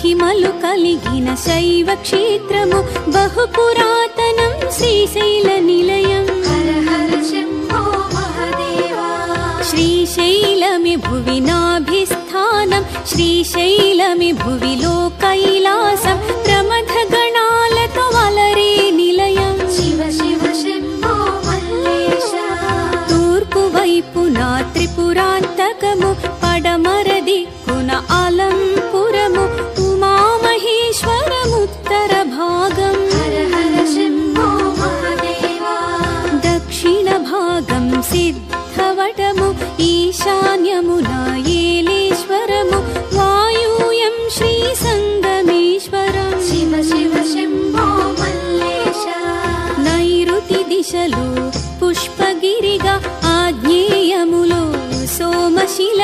మహిమలు కలిగిన శైవ క్షేత్రము బహు పురాతనం శ్రీశైల िमलुकलिघिनशैव क्षेत्रमु बहु पुरातनं श्रीशैलनिलयं श्रीशैलमि भुविनाभिस्थानं ప్రమథ గణాలతో వలరే నిలయం. శివ శివ शिव तूर्पुवै पुना త్రిపురాంతకము పడమరది पुन अलम् शिल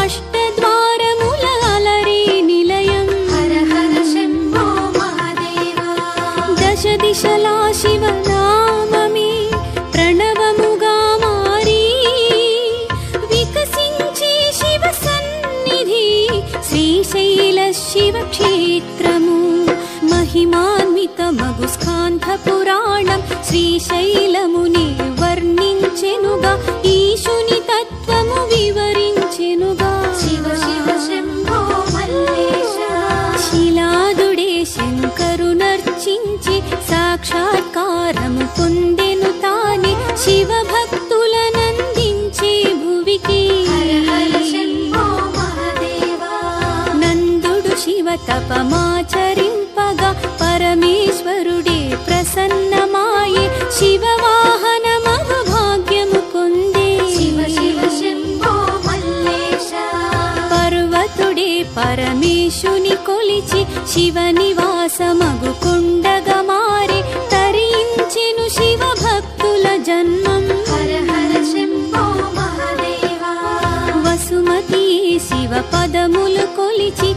अष्टद्वारमुलालरे निलयं दशदिशला शिव काममे प्रणवमुगामारी। विकसिञ्चि शिवसन्निधि श्रीशैलशिवक्षेत्रमु। महिमान्वितमगुस्कान्धपुराणं श्रीशैलमुने वर्णिञ्चे मुग ईशुनि तत्त्वमुविवर సాక్షాత్కారము పొందెను తాని శివ శివభక్తులనందించే భువికి. నందుడు శివ తపమాచరింపగా పరమేశ్వరుడే ప్రసన్నమాయి శివవాహనమగు భాగ్యము పొందే. పర్వతుడే పరమేశుని కొలిచి శివ నివాసమగు శివ పదములు కొలిచి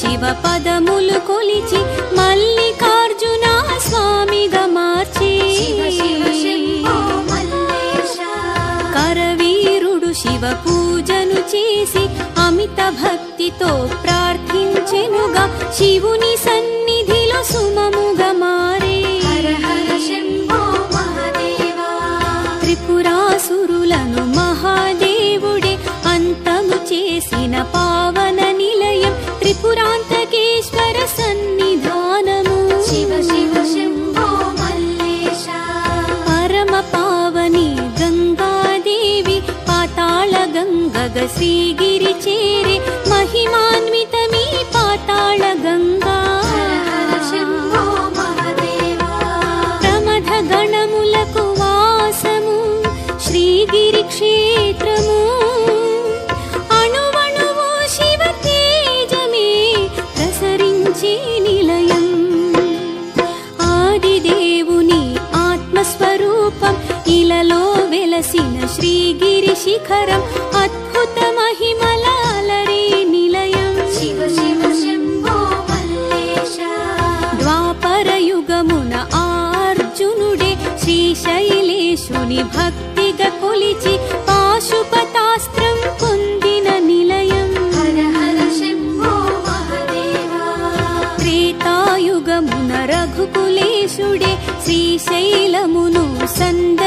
శివ పదములు కొలిచి మల్లికార్జున స్వామిగా మార్చి. కరవీరుడు శివ పూజను చేసి అమిత భక్తితో దేవుని ఆత్మస్వరూపం ఇలలో వెలసిన శ్రీగిరి శిఖరం అద్భుత మహిమలాలరే నిలయం శివ శివ शिव शिम् द्वापरयुगमुन శ్రీశైలేశుని భక్తిగా కొలిచి పాశుపతాస్త్రం శైలమును సంద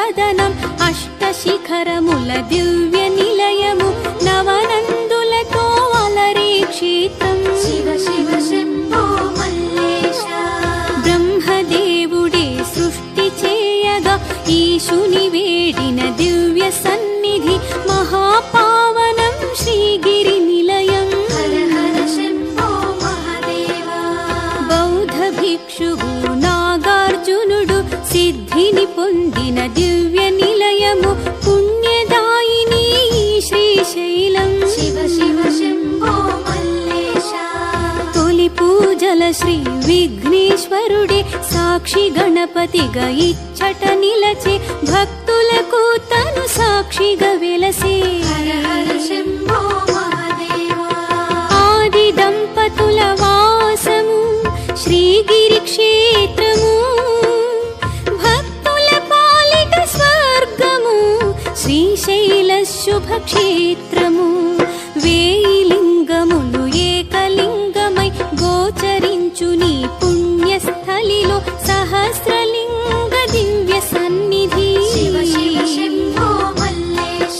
सदनम् अष्टशिखर मूलदिव्यनि శ్రీ విఘ్నేశ్వరుడే సాక్షి सा गणपति गी భక్తి सहस्रलिङ्ग दिव्य सन्निधि शिवो मल्लेश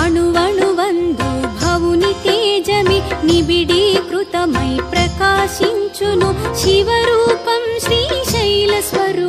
अणुवणुवन्दु भवुनि तेजमि निबिडीकृतमयि प्रकाशिञ्चुनु शिवरूपं श्रीशैलस्वरूप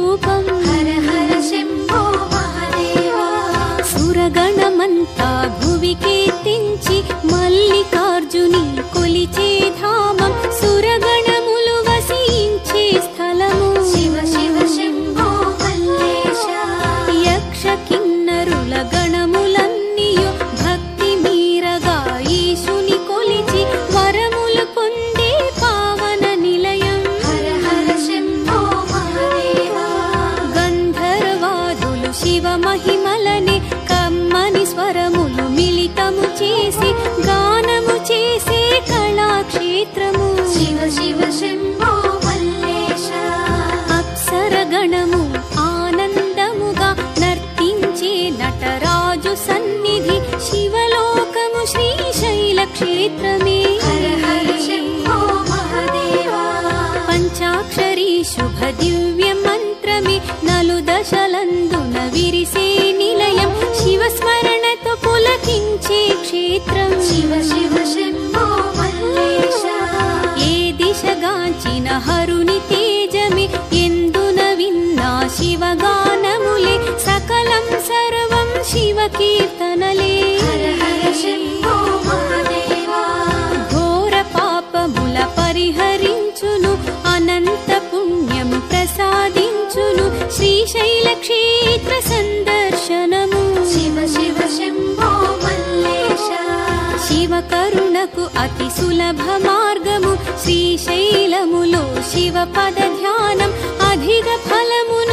కీర్తనలే. పరిహరించును అనంత ప్రసాదించును శ్రీశైల క్షేత్ర సందర్శనము. శివ శివ శివ కరుణకు అతి సులభ మార్గము శ్రీశైలములో శివ పద ధ్యానం అధిక ఫలము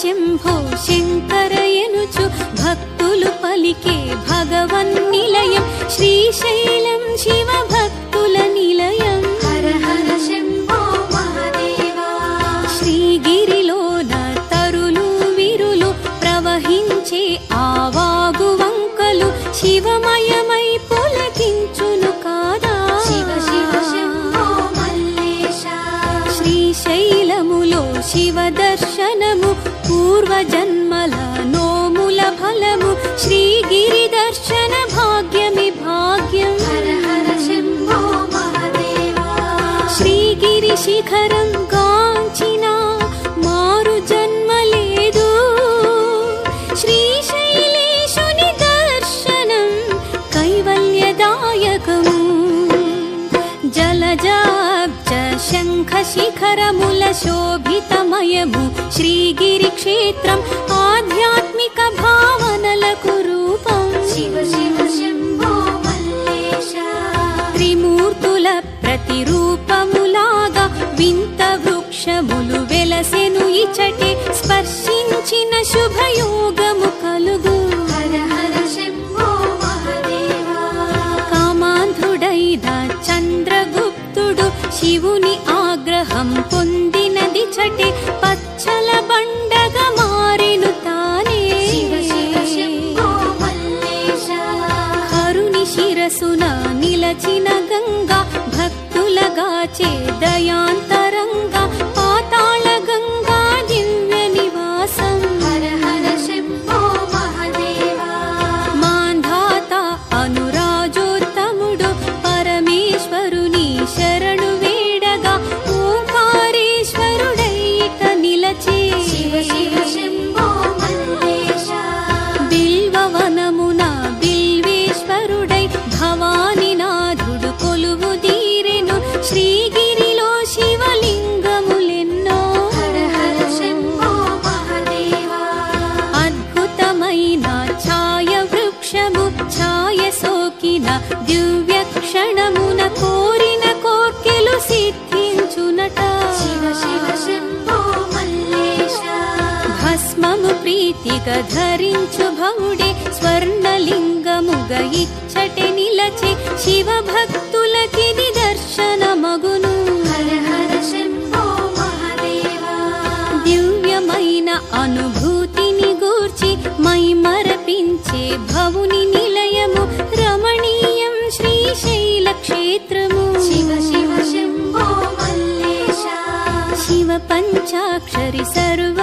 శంభో శంకరయనుచు భక్తులు పలికే భగవన్ నిలయం శ్రీశైలం శివ शिखरमुलशोभितमयु श्रीगिरिक्षेत्रम् आध्यात्मिकभावन लघुरूपं शिवशिष्यूर्तुल प्रतिरूपमुलाग विन्तवृक्षुलुवेलसेनुपर्शुभयोगमु शिवभक्तुलके निदर्शनमगुनु दिव्यमय अनुभूतिनि गूर्चि मै मरपञ्चे भुनि निलयमु। रमणीयं श्रीशैलक्षेत्रमु। शिव पञ्चाक्षरि सर्व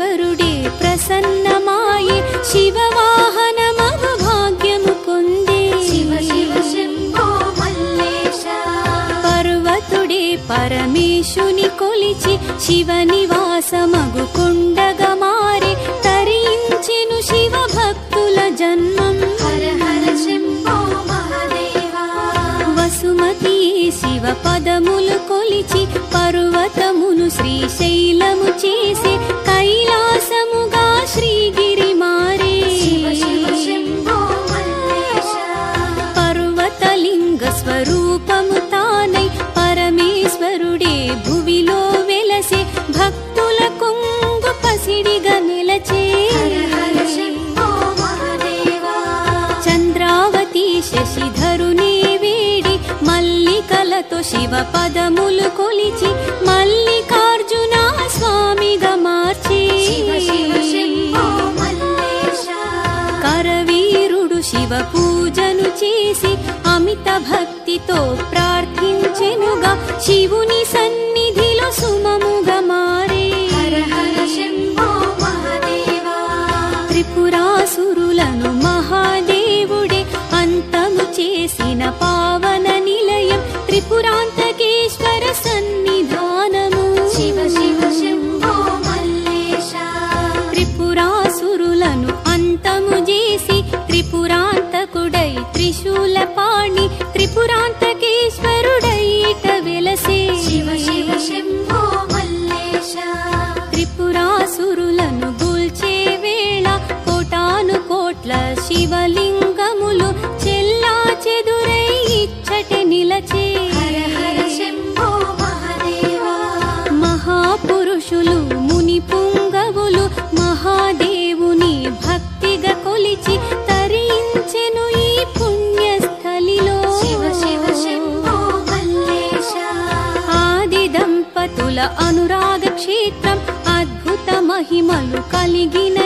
ఈశ్వరుడే ప్రసన్నమాయి శివవాహనమవ భాగ్యము పొందే. శివ శివ శంభో మల్లేశ. పర్వతుడే పరమేశుని కొలిచి శివ నివాసమగు కొండగా మారి తరించెను శివ భక్తుల జన్మం. హర హర శంభో వసుమతి శివ పదములు కొలిచి పర్వతమును శ్రీశైలము చేసే శివ పదములు కొలిచి మల్లికార్జున స్వామిగా మార్చి. కరవీరుడు శివ పూజను చేసి అమిత భక్తితో ప్రార్థించెనుగా శివుని సన్నిధిలో సుమముగా మారే. త్రిపురాసురులను మహాదేవుడే అంతము చేసిన పా మహిమలు కలిగిన